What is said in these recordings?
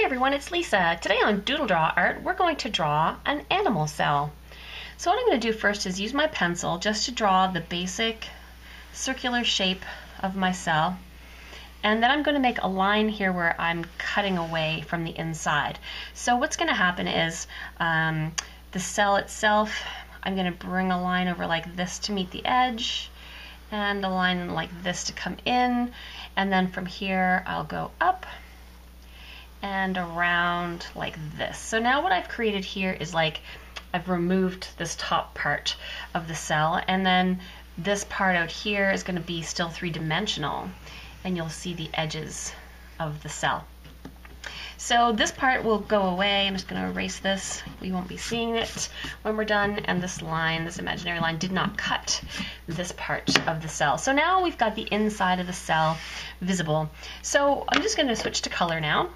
Hi everyone, it's Lisa. Today on Doodle Draw Art, we're going to draw an animal cell. So what I'm going to do first is use my pencil just to draw the basic circular shape of my cell. And then I'm going to make a line here where I'm cutting away from the inside. So what's going to happen is um, the cell itself, I'm going to bring a line over like this to meet the edge and a line like this to come in. And then from here, I'll go up and around like this. So now what I've created here is like I've removed this top part of the cell and then this part out here is going to be still three-dimensional and you'll see the edges of the cell. So this part will go away. I'm just going to erase this. We won't be seeing it when we're done. And this line, this imaginary line, did not cut this part of the cell. So now we've got the inside of the cell visible. So I'm just going to switch to color now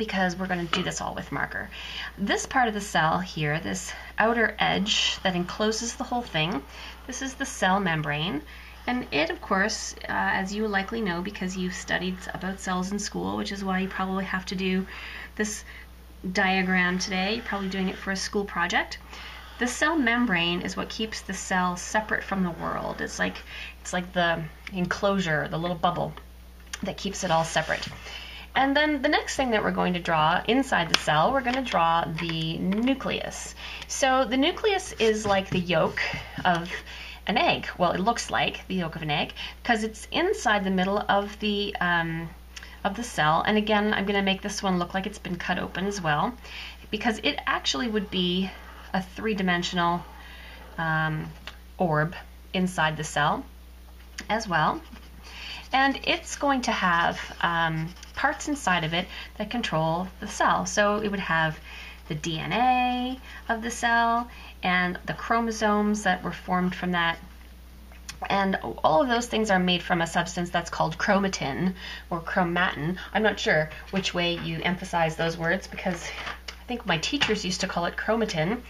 because we're going to do this all with marker. This part of the cell here, this outer edge that encloses the whole thing, this is the cell membrane. And it, of course, uh, as you likely know because you studied about cells in school, which is why you probably have to do this diagram today, you're probably doing it for a school project. The cell membrane is what keeps the cell separate from the world. It's like it's like the enclosure, the little bubble that keeps it all separate. And then the next thing that we're going to draw inside the cell, we're going to draw the nucleus. So the nucleus is like the yolk of an egg. Well, it looks like the yolk of an egg because it's inside the middle of the um, of the cell. And again, I'm going to make this one look like it's been cut open as well because it actually would be a three-dimensional um, orb inside the cell as well. And it's going to have um, parts inside of it that control the cell. So it would have the DNA of the cell and the chromosomes that were formed from that. And all of those things are made from a substance that's called chromatin or chromatin. I'm not sure which way you emphasize those words because I think my teachers used to call it chromatin,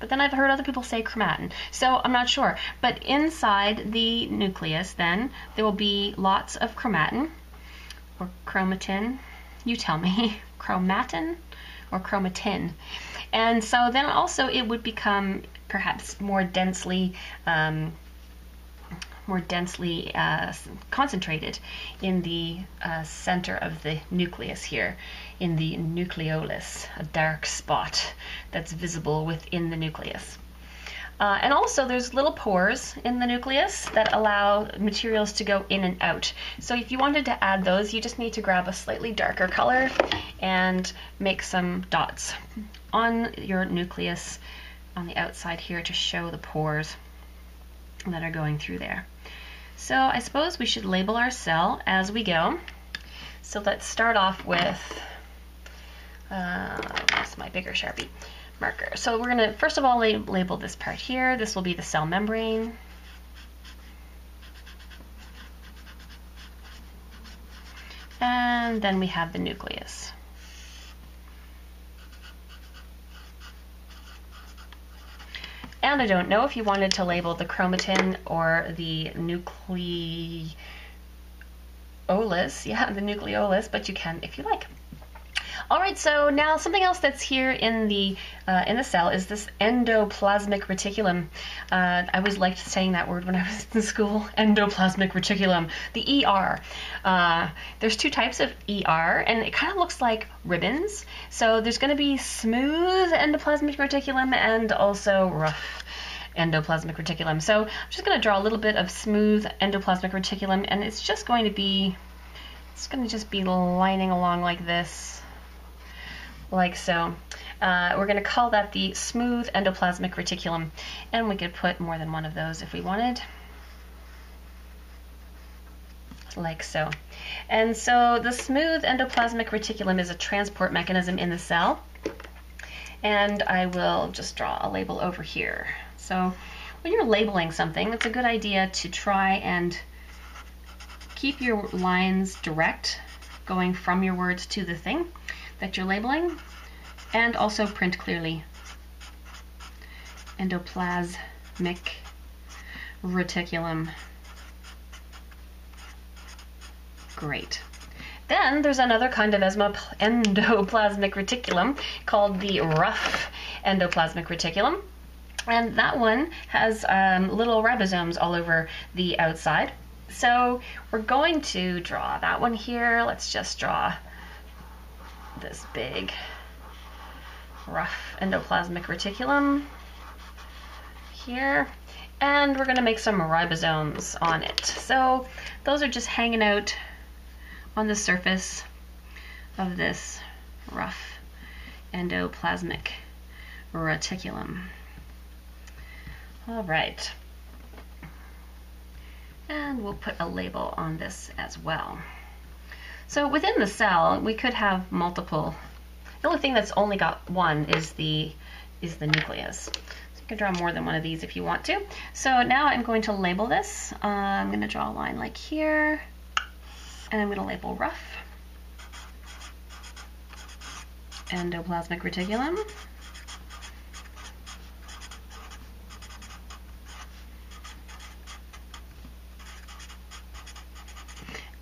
but then I've heard other people say chromatin. So I'm not sure. But inside the nucleus, then, there will be lots of chromatin or chromatin. You tell me. chromatin or chromatin. And so then also it would become perhaps more densely um, more densely uh, concentrated in the uh, center of the nucleus here, in the nucleolus, a dark spot that's visible within the nucleus. Uh, and also there's little pores in the nucleus that allow materials to go in and out. So if you wanted to add those, you just need to grab a slightly darker color and make some dots on your nucleus on the outside here to show the pores that are going through there. So I suppose we should label our cell as we go. So let's start off with, uh, my bigger Sharpie? Marker. So we're going to first of all label this part here. This will be the cell membrane. And then we have the nucleus. And I don't know if you wanted to label the chromatin or the nucleolus, yeah, the nucleolus, but you can if you like. All right, so now something else that's here in the uh, in the cell is this endoplasmic reticulum. Uh, I always liked saying that word when I was in school. Endoplasmic reticulum, the ER. Uh, there's two types of ER, and it kind of looks like ribbons. So there's going to be smooth endoplasmic reticulum and also rough endoplasmic reticulum. So I'm just going to draw a little bit of smooth endoplasmic reticulum, and it's just going to be it's going to just be lining along like this like so. Uh, we're going to call that the smooth endoplasmic reticulum, and we could put more than one of those if we wanted, like so. And so the smooth endoplasmic reticulum is a transport mechanism in the cell, and I will just draw a label over here. So when you're labeling something, it's a good idea to try and keep your lines direct, going from your words to the thing that you're labeling and also print clearly. Endoplasmic reticulum. Great. Then there's another kind of endoplasmic reticulum called the rough endoplasmic reticulum. And that one has um, little ribosomes all over the outside. So we're going to draw that one here. Let's just draw this big rough endoplasmic reticulum here. And we're going to make some ribosomes on it. So those are just hanging out on the surface of this rough endoplasmic reticulum. All right. And we'll put a label on this as well. So within the cell, we could have multiple. The only thing that's only got one is the is the nucleus. So you can draw more than one of these if you want to. So now I'm going to label this. Uh, I'm going to draw a line like here and I'm going to label rough. Endoplasmic reticulum.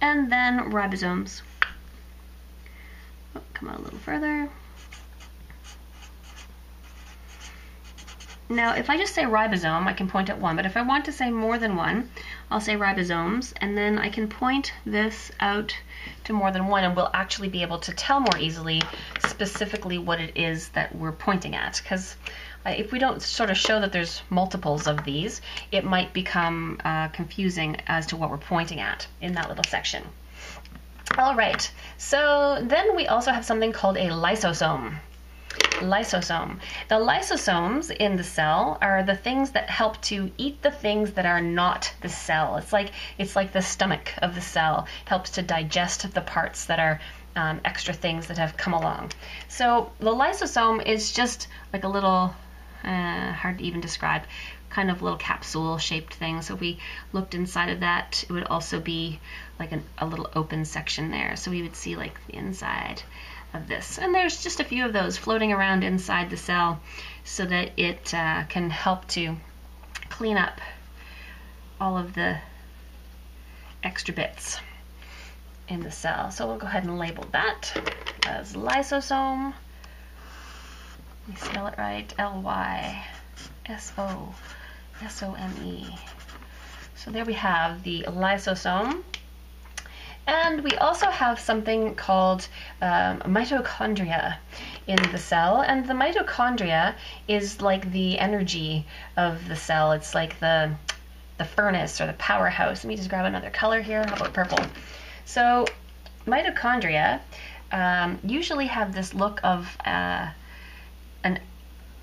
And then ribosomes. Oh, come on a little further. Now, if I just say ribosome, I can point at one, but if I want to say more than one, I'll say ribosomes, and then I can point this out to more than one, and we'll actually be able to tell more easily specifically what it is that we're pointing at. Because uh, if we don't sort of show that there's multiples of these, it might become uh, confusing as to what we're pointing at in that little section. All right, so then we also have something called a lysosome lysosome. The lysosomes in the cell are the things that help to eat the things that are not the cell. It's like it's like the stomach of the cell. It helps to digest the parts that are um, extra things that have come along. So the lysosome is just like a little uh, hard to even describe kind of little capsule shaped thing. So if we looked inside of that, it would also be like an, a little open section there. So we would see like the inside of this. And there's just a few of those floating around inside the cell so that it uh, can help to clean up all of the extra bits in the cell. So we'll go ahead and label that as lysosome. Me spell it right. L-Y-S-O-S-O-M-E. So there we have the lysosome. And we also have something called um, mitochondria in the cell. And the mitochondria is like the energy of the cell. It's like the, the furnace or the powerhouse. Let me just grab another color here. How about purple? So mitochondria um, usually have this look of uh, an,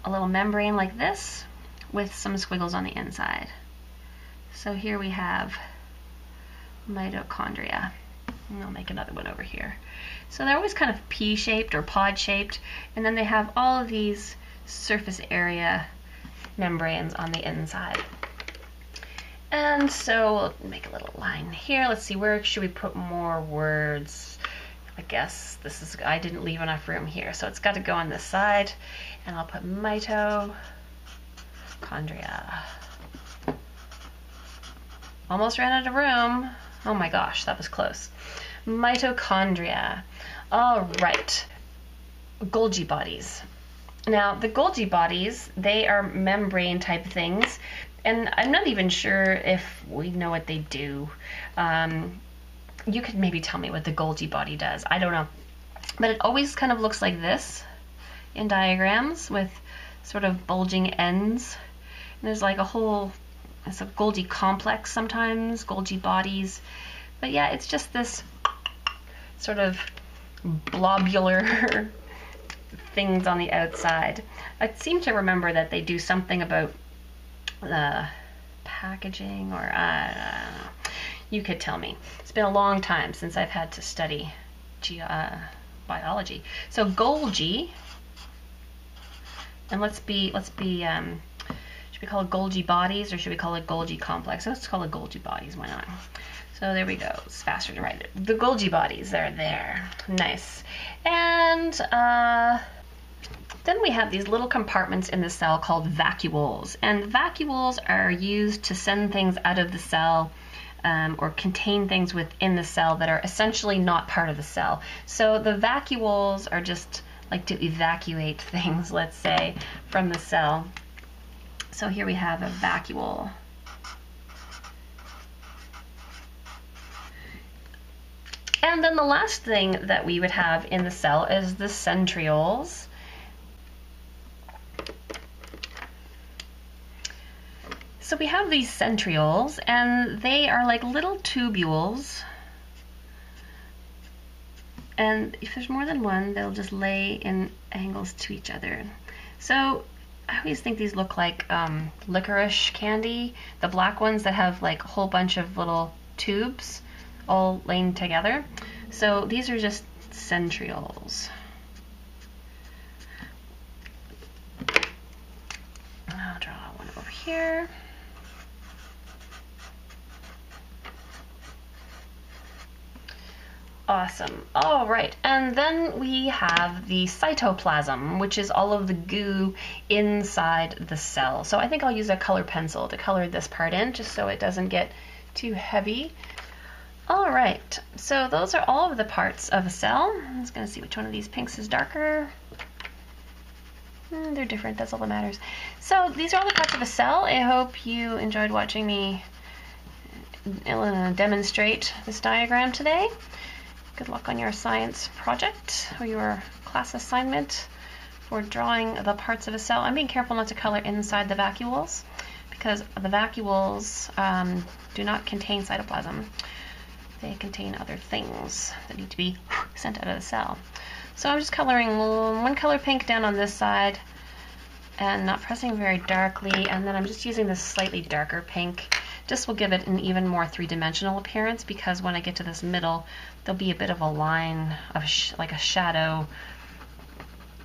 a little membrane like this with some squiggles on the inside. So here we have mitochondria. And I'll make another one over here. So they're always kind of pea-shaped or pod-shaped, and then they have all of these surface area membranes on the inside. And so we'll make a little line here. Let's see, where should we put more words? I guess this is, I didn't leave enough room here, so it's got to go on this side. And I'll put mitochondria. Almost ran out of room. Oh my gosh, that was close. Mitochondria. All right. Golgi bodies. Now, the Golgi bodies, they are membrane type things, and I'm not even sure if we know what they do. Um, you could maybe tell me what the Golgi body does. I don't know. But it always kind of looks like this in diagrams with sort of bulging ends. And there's like a whole, it's a Golgi complex sometimes, Golgi bodies. But yeah, it's just this sort of blobular things on the outside. I seem to remember that they do something about the packaging or uh, you could tell me. It's been a long time since I've had to study ge uh, biology. So Golgi, and let's be let's be um, should we call it Golgi bodies or should we call it Golgi complex? Let's call it Golgi bodies. Why not? So there we go. It's faster to write it. The Golgi bodies, they're there. Nice. And uh, then we have these little compartments in the cell called vacuoles. And vacuoles are used to send things out of the cell um, or contain things within the cell that are essentially not part of the cell. So the vacuoles are just like to evacuate things, let's say, from the cell. So here we have a vacuole. And then the last thing that we would have in the cell is the centrioles. So we have these centrioles, and they are like little tubules. And if there's more than one, they'll just lay in angles to each other. So I always think these look like um, licorice candy, the black ones that have like a whole bunch of little tubes all laying together. So these are just centrioles. I'll draw one over here. Awesome. All right, and then we have the cytoplasm, which is all of the goo inside the cell. So I think I'll use a color pencil to color this part in, just so it doesn't get too heavy. All right, so those are all of the parts of a cell. I'm just gonna see which one of these pinks is darker. Mm, they're different, that's all that matters. So these are all the parts of a cell. I hope you enjoyed watching me uh, demonstrate this diagram today. Good luck on your science project or your class assignment for drawing the parts of a cell. I'm being careful not to color inside the vacuoles because the vacuoles um, do not contain cytoplasm they contain other things that need to be sent out of the cell. So I'm just coloring one color pink down on this side and not pressing very darkly and then I'm just using this slightly darker pink. This will give it an even more three-dimensional appearance because when I get to this middle there'll be a bit of a line of like a shadow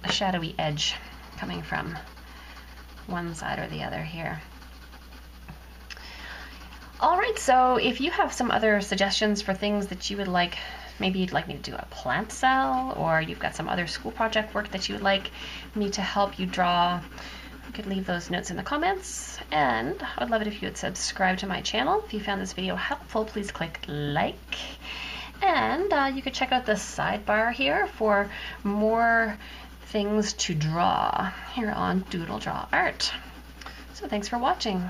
a shadowy edge coming from one side or the other here. All right, so if you have some other suggestions for things that you would like, maybe you'd like me to do a plant cell, or you've got some other school project work that you would like me to help you draw, you could leave those notes in the comments. And I would love it if you would subscribe to my channel. If you found this video helpful, please click like. And uh, you could check out the sidebar here for more things to draw here on Doodle Draw Art. So thanks for watching.